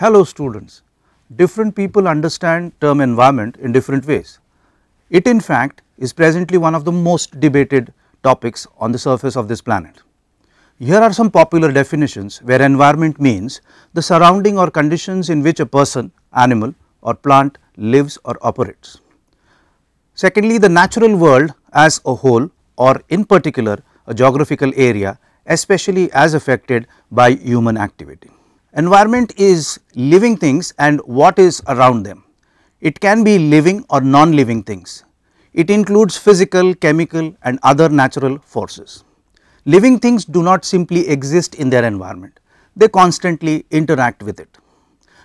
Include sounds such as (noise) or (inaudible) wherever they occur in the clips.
Hello students, different people understand term environment in different ways. It in fact is presently one of the most debated topics on the surface of this planet. Here are some popular definitions where environment means the surrounding or conditions in which a person, animal or plant lives or operates. Secondly, the natural world as a whole or in particular a geographical area especially as affected by human activity. Environment is living things and what is around them. It can be living or non-living things. It includes physical, chemical and other natural forces. Living things do not simply exist in their environment, they constantly interact with it.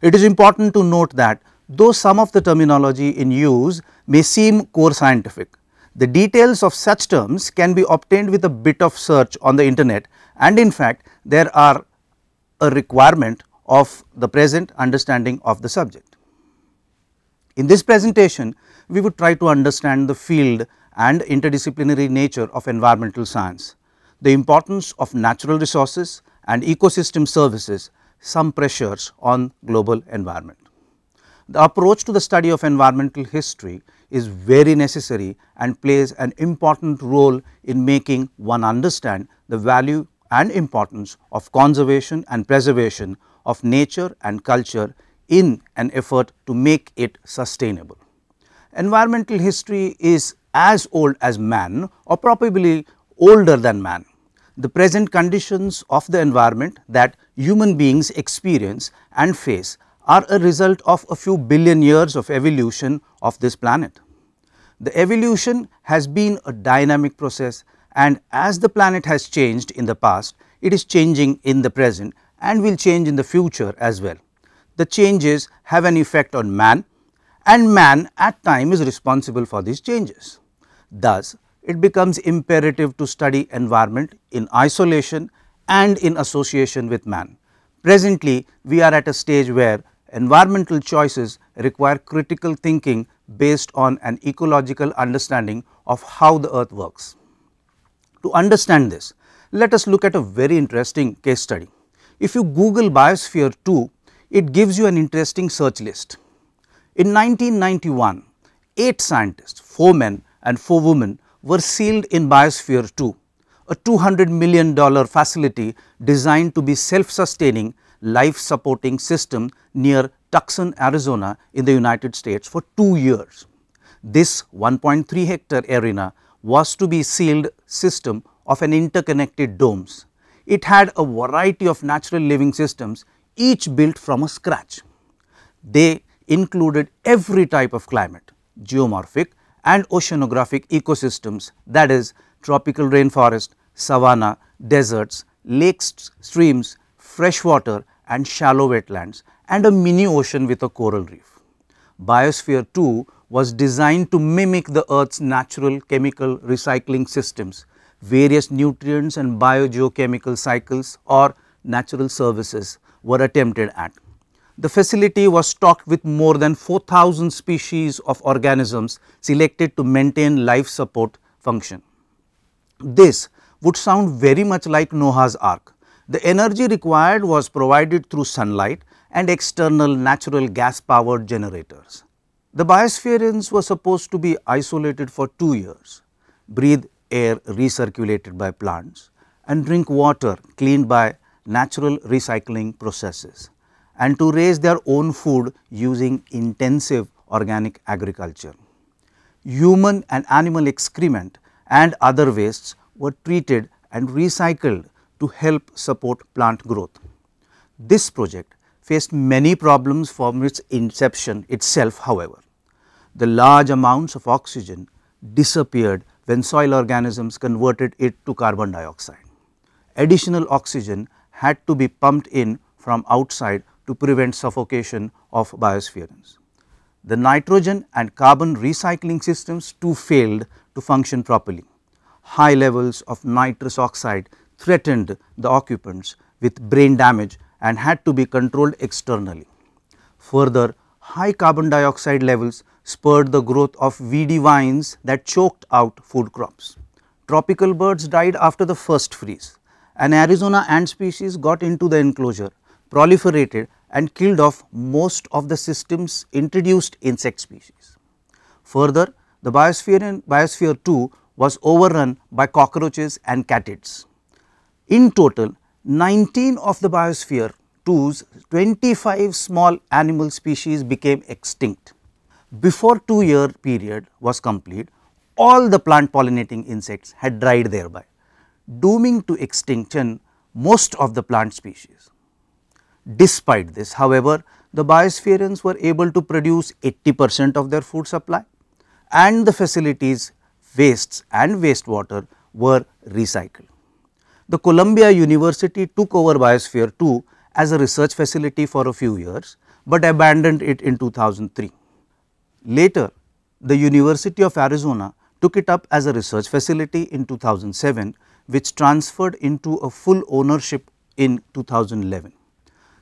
It is important to note that though some of the terminology in use may seem core scientific, the details of such terms can be obtained with a bit of search on the internet and in fact there are a requirement of the present understanding of the subject. In this presentation, we would try to understand the field and interdisciplinary nature of environmental science, the importance of natural resources and ecosystem services, some pressures on global environment. The approach to the study of environmental history is very necessary and plays an important role in making one understand the value and importance of conservation and preservation of nature and culture in an effort to make it sustainable. Environmental history is as old as man or probably older than man. The present conditions of the environment that human beings experience and face are a result of a few billion years of evolution of this planet. The evolution has been a dynamic process and as the planet has changed in the past, it is changing in the present and will change in the future as well. The changes have an effect on man and man at time is responsible for these changes. Thus, it becomes imperative to study environment in isolation and in association with man. Presently, we are at a stage where environmental choices require critical thinking based on an ecological understanding of how the earth works. To understand this, let us look at a very interesting case study. If you Google Biosphere 2, it gives you an interesting search list. In 1991, 8 scientists, 4 men and 4 women were sealed in Biosphere 2, a $200 million facility designed to be self-sustaining life supporting system near Tucson, Arizona in the United States for 2 years. This 1.3 hectare arena was to be sealed system of an interconnected domes. It had a variety of natural living systems each built from a scratch. They included every type of climate, geomorphic and oceanographic ecosystems that is tropical rainforest, savanna, deserts, lakes, streams, freshwater and shallow wetlands and a mini ocean with a coral reef. Biosphere 2 was designed to mimic the earth's natural chemical recycling systems, various nutrients and biogeochemical cycles or natural services were attempted at. The facility was stocked with more than 4000 species of organisms selected to maintain life support function. This would sound very much like Noah's ark. The energy required was provided through sunlight and external natural gas powered generators. The biospherians were supposed to be isolated for 2 years, breathe air recirculated by plants and drink water cleaned by natural recycling processes and to raise their own food using intensive organic agriculture. Human and animal excrement and other wastes were treated and recycled to help support plant growth. This project faced many problems from its inception itself however. The large amounts of oxygen disappeared when soil organisms converted it to carbon dioxide. Additional oxygen had to be pumped in from outside to prevent suffocation of biospherians. The nitrogen and carbon recycling systems too failed to function properly. High levels of nitrous oxide threatened the occupants with brain damage and had to be controlled externally. Further, high carbon dioxide levels spurred the growth of weedy vines that choked out food crops. Tropical birds died after the first freeze. An Arizona ant species got into the enclosure, proliferated and killed off most of the system's introduced insect species. Further, the biosphere, in, biosphere 2 was overrun by cockroaches and katydids. In total, 19 of the biosphere 2's 25 small animal species became extinct. Before 2 year period was complete, all the plant pollinating insects had died thereby, dooming to extinction most of the plant species. Despite this, however, the biospherians were able to produce 80 percent of their food supply and the facilities wastes and wastewater were recycled. The Columbia University took over Biosphere 2 as a research facility for a few years, but abandoned it in 2003. Later, the University of Arizona took it up as a research facility in 2007, which transferred into a full ownership in 2011.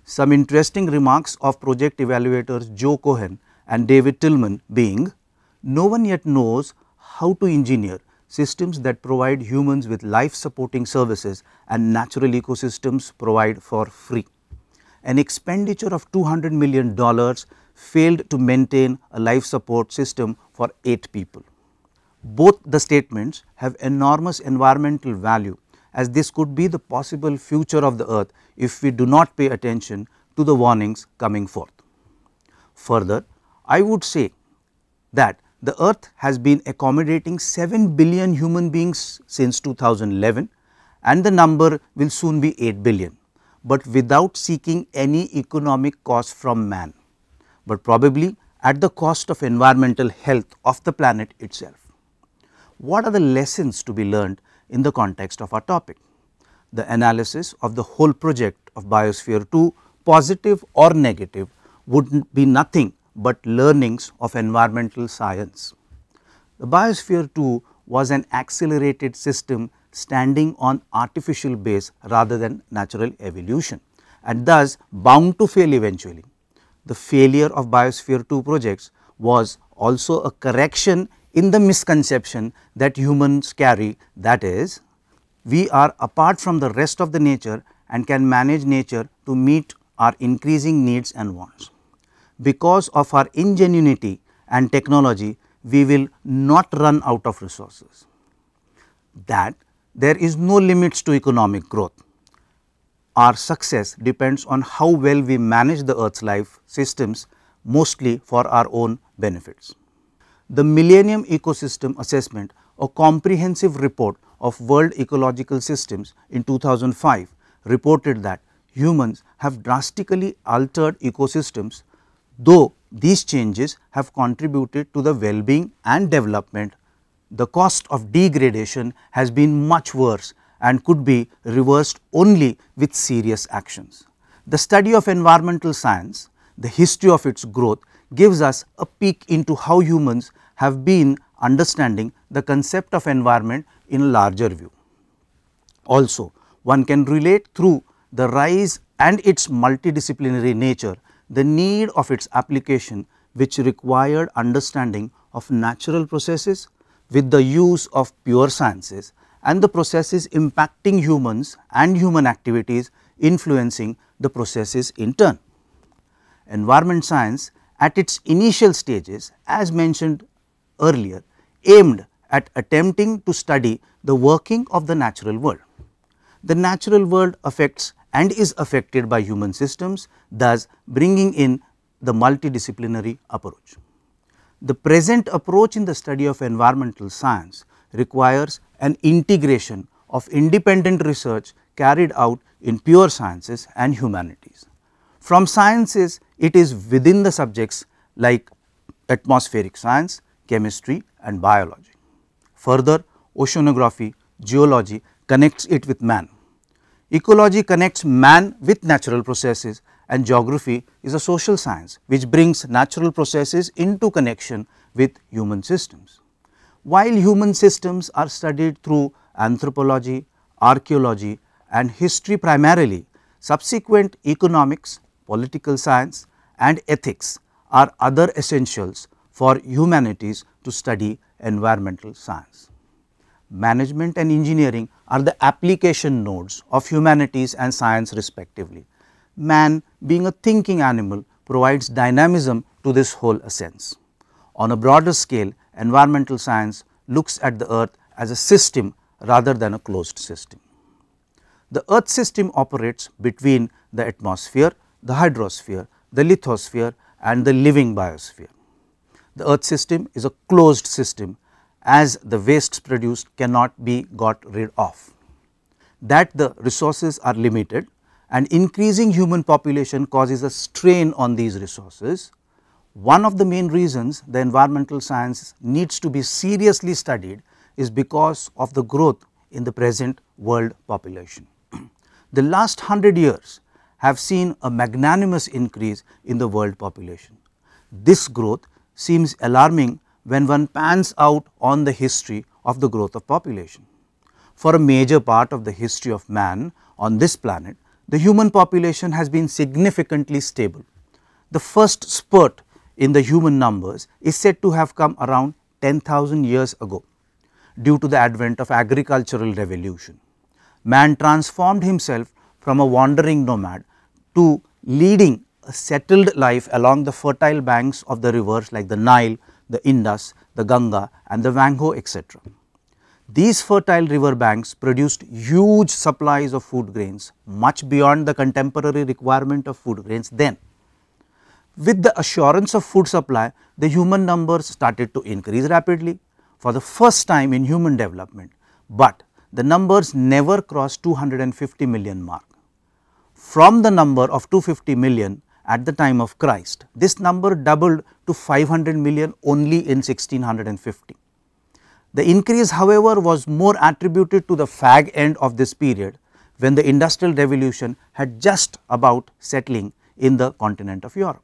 Some interesting remarks of project evaluators Joel Cohen and David Tilman being, no one yet knows how to engineer systems that provide humans with life supporting services and natural ecosystems provide for free. An expenditure of $200 million failed to maintain a life support system for 8 people. Both the statements have enormous environmental value as this could be the possible future of the earth if we do not pay attention to the warnings coming forth. Further, I would say that the earth has been accommodating 7 billion human beings since 2011 and the number will soon be 8 billion, but without seeking any economic cost from man, but probably at the cost of environmental health of the planet itself. What are the lessons to be learned in the context of our topic? The analysis of the whole project of Biosphere 2 positive or negative would be nothing but learnings of environmental science. The biosphere 2 was an accelerated system standing on artificial base rather than natural evolution and thus bound to fail eventually. The failure of biosphere 2 projects was also a correction in the misconception that humans carry that is we are apart from the rest of the nature and can manage nature to meet our increasing needs and wants because of our ingenuity and technology, we will not run out of resources. That there is no limits to economic growth. Our success depends on how well we manage the earth's life systems mostly for our own benefits. The Millennium Ecosystem Assessment, a comprehensive report of world ecological systems in 2005 reported that humans have drastically altered ecosystems Though these changes have contributed to the well-being and development, the cost of degradation has been much worse and could be reversed only with serious actions. The study of environmental science, the history of its growth gives us a peek into how humans have been understanding the concept of environment in a larger view. Also, one can relate through the rise and its multidisciplinary nature the need of its application which required understanding of natural processes with the use of pure sciences and the processes impacting humans and human activities influencing the processes in turn. Environment science at its initial stages as mentioned earlier aimed at attempting to study the working of the natural world. The natural world affects and is affected by human systems thus bringing in the multidisciplinary approach. The present approach in the study of environmental science requires an integration of independent research carried out in pure sciences and humanities. From sciences it is within the subjects like atmospheric science, chemistry and biology. Further oceanography, geology connects it with man Ecology connects man with natural processes and geography is a social science which brings natural processes into connection with human systems. While human systems are studied through anthropology, archaeology and history primarily, subsequent economics, political science and ethics are other essentials for humanities to study environmental science management and engineering are the application nodes of humanities and science respectively. man being a thinking animal provides dynamism to this whole essence. On a broader scale, environmental science looks at the earth as a system rather than a closed system. The earth system operates between the atmosphere, the hydrosphere, the lithosphere and the living biosphere. The earth system is a closed system as the wastes produced cannot be got rid of. That the resources are limited and increasing human population causes a strain on these resources. One of the main reasons the environmental science needs to be seriously studied is because of the growth in the present world population. (clears throat) the last 100 years have seen a magnanimous increase in the world population. This growth seems alarming when one pans out on the history of the growth of population. For a major part of the history of man on this planet, the human population has been significantly stable. The first spurt in the human numbers is said to have come around 10,000 years ago due to the advent of agricultural revolution. Man transformed himself from a wandering nomad to leading a settled life along the fertile banks of the rivers like the Nile, the Indus, the Ganga and the Hwang Ho etc. These fertile river banks produced huge supplies of food grains much beyond the contemporary requirement of food grains then. With the assurance of food supply, the human numbers started to increase rapidly for the first time in human development, but the numbers never crossed 250 million mark. From the number of 250 million at the time of Christ, this number doubled to 500 million only in 1650. The increase however was more attributed to the fag end of this period when the industrial revolution had just about settling in the continent of Europe.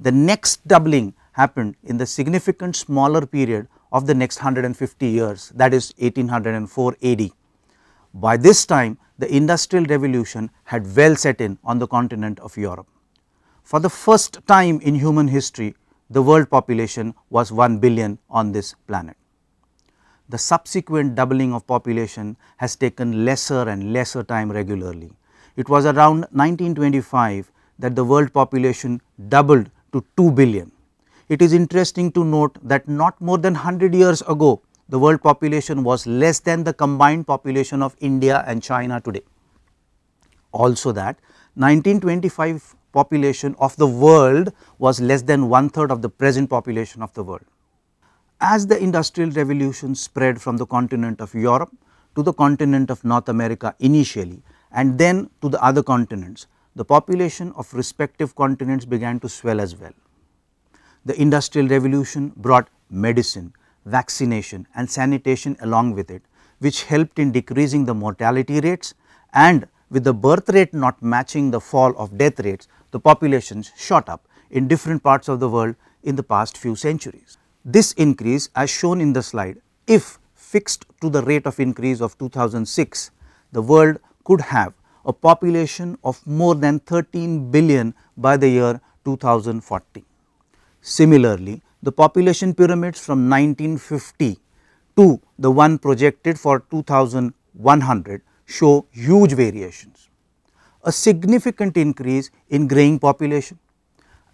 The next doubling happened in the significant smaller period of the next 150 years that is 1804 AD. By this time the industrial revolution had well set in on the continent of Europe. For the first time in human history the world population was 1 billion on this planet the subsequent doubling of population has taken lesser and lesser time regularly. It was around 1925 that the world population doubled to 2 billion. It is interesting to note that not more than 100 years ago the world population was less than the combined population of India and China today. Also that 1925 population of the world was less than one third of the present population of the world. As the industrial revolution spread from the continent of Europe to the continent of North America initially and then to the other continents, the population of respective continents began to swell as well. The industrial revolution brought medicine, vaccination and sanitation along with it which helped in decreasing the mortality rates and with the birth rate not matching the fall of death rates, the populations shot up in different parts of the world in the past few centuries. This increase as shown in the slide, if fixed to the rate of increase of 2006, the world could have a population of more than 13 billion by the year 2040. Similarly, the population pyramids from 1950 to the one projected for 2100 show huge variations. A significant increase in graying population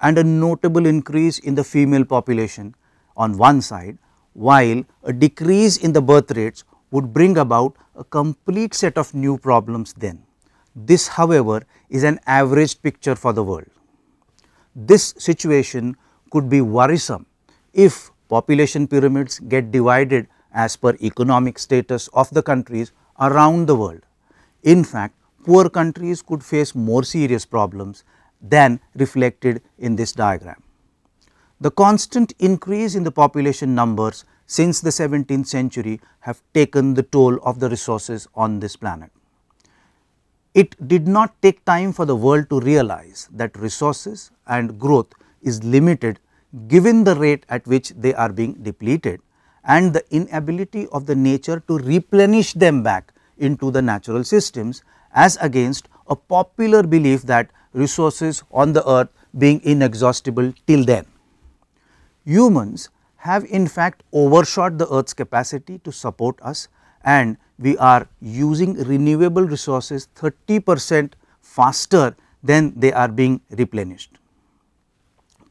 and a notable increase in the female population on one side, while a decrease in the birth rates would bring about a complete set of new problems then. This however, is an average picture for the world. This situation could be worrisome if population pyramids get divided as per economic status of the countries around the world. In fact, poor countries could face more serious problems than reflected in this diagram. The constant increase in the population numbers since the 17th century have taken the toll of the resources on this planet. It did not take time for the world to realize that resources and growth is limited given the rate at which they are being depleted and the inability of the nature to replenish them back into the natural systems as against a popular belief that resources on the earth being inexhaustible till then humans have in fact overshot the earth's capacity to support us and we are using renewable resources 30 percent faster than they are being replenished.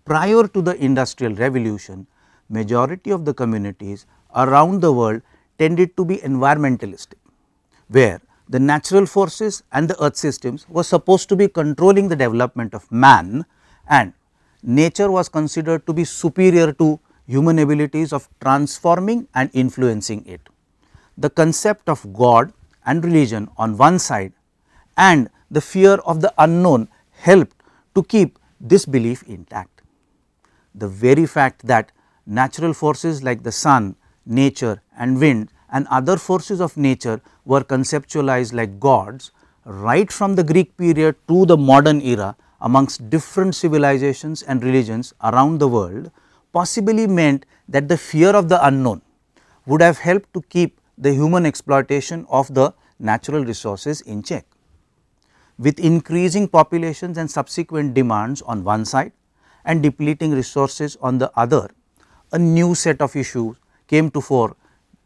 Prior to the industrial revolution, majority of the communities around the world tended to be environmentalistic, where the natural forces and the earth systems were supposed to be controlling the development of man and nature was considered to be superior to human abilities of transforming and influencing it. The concept of God and religion on one side and the fear of the unknown helped to keep this belief intact. The very fact that natural forces like the sun, nature and wind and other forces of nature were conceptualized like gods right from the Greek period to the modern era amongst different civilizations and religions around the world possibly meant that the fear of the unknown would have helped to keep the human exploitation of the natural resources in check. With increasing populations and subsequent demands on one side and depleting resources on the other, a new set of issues came to fore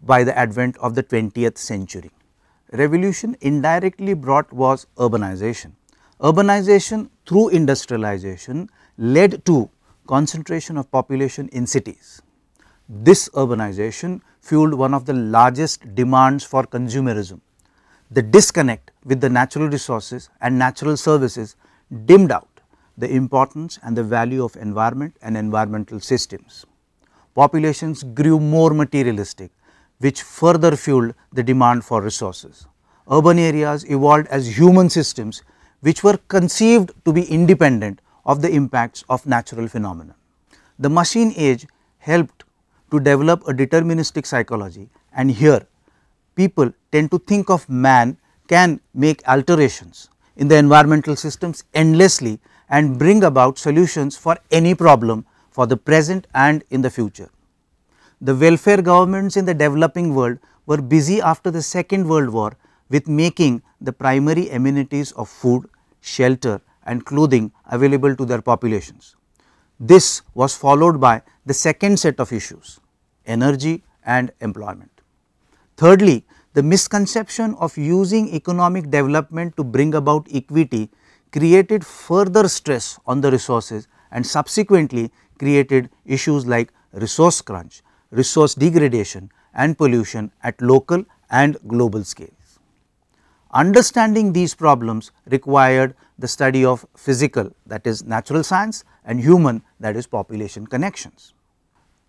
by the advent of the 20th century. Revolution indirectly brought was urbanization. Urbanization through industrialization led to concentration of population in cities. This urbanization fueled one of the largest demands for consumerism. The disconnect with the natural resources and natural services dimmed out the importance and the value of environment and environmental systems. Populations grew more materialistic which further fueled the demand for resources. Urban areas evolved as human systems which were conceived to be independent of the impacts of natural phenomena. The machine age helped to develop a deterministic psychology and here people tend to think of man can make alterations in the environmental systems endlessly and bring about solutions for any problem for the present and in the future. The welfare governments in the developing world were busy after the second world war with making the primary amenities of food, shelter and clothing available to their populations. This was followed by the second set of issues energy and employment. Thirdly, the misconception of using economic development to bring about equity created further stress on the resources and subsequently created issues like resource crunch, resource degradation and pollution at local and global scales. Understanding these problems required the study of physical that is natural science and human that is population connections.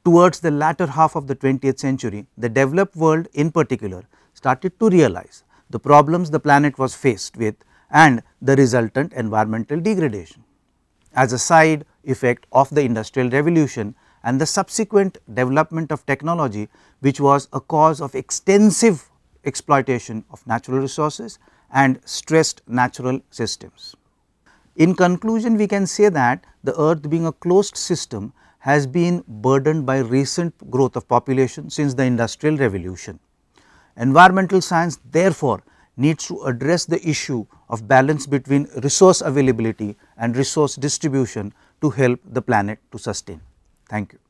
Towards the latter half of the 20th century, the developed world in particular started to realize the problems the planet was faced with and the resultant environmental degradation. As a side effect of the industrial revolution and the subsequent development of technology which was a cause of extensive exploitation of natural resources and stressed natural systems. In conclusion, we can say that the earth being a closed system has been burdened by recent growth of population since the industrial revolution. Environmental science therefore needs to address the issue of balance between resource availability and resource distribution to help the planet to sustain. Thank you.